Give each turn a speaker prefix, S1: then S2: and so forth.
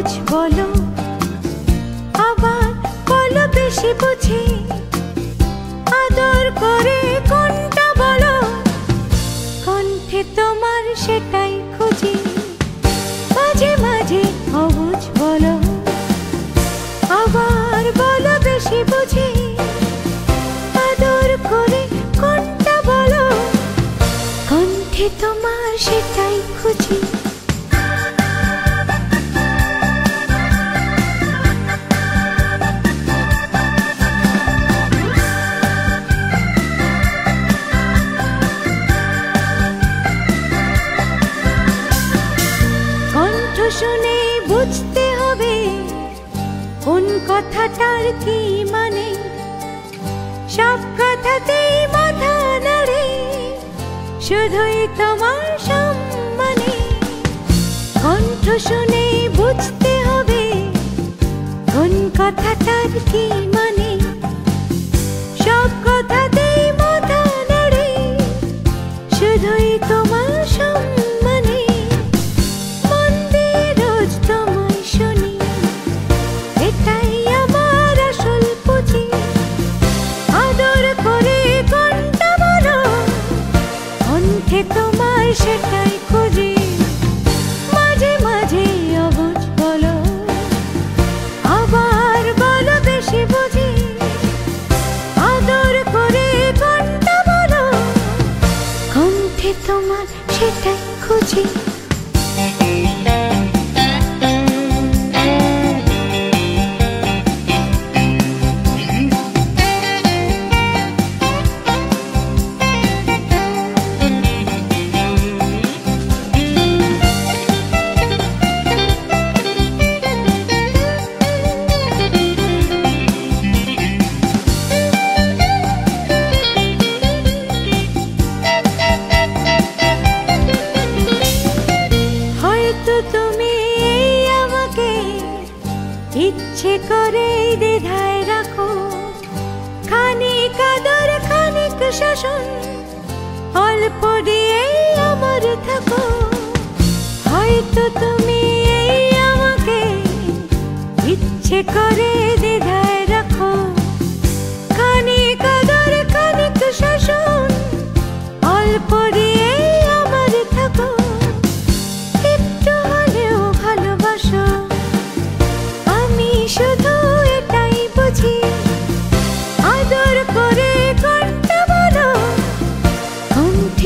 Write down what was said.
S1: অবুঝ বলো। আবার বলো বেশি বুঝি। আদর করে কোনটা বলো? কণ্ঠে তোমার সেটাই খুঁজি। মাঝে মাঝে অবুঝ বলো। আবার বলো বেশি বুঝি। আদর করে কোনটা বলো? কণ্ঠে তোমার কথাটার কি মানে? সব কথাতেই মাথা নাড়ে, শুধুই তোমার সম্মানে। কণ্ঠ শুনে বুঝতে হবে, কোন কথাটার কি মানে? কণ্ঠে তোমার সেটাই খুঁজি ইচ্ছে করে দ্বিধায় রাখো। খানিক আদর, খানিক শাসন, অল্প দিয়ে আমার থাকো। হয়তো তুমি এই আমাকে ইচ্ছে করে দ্বিধায়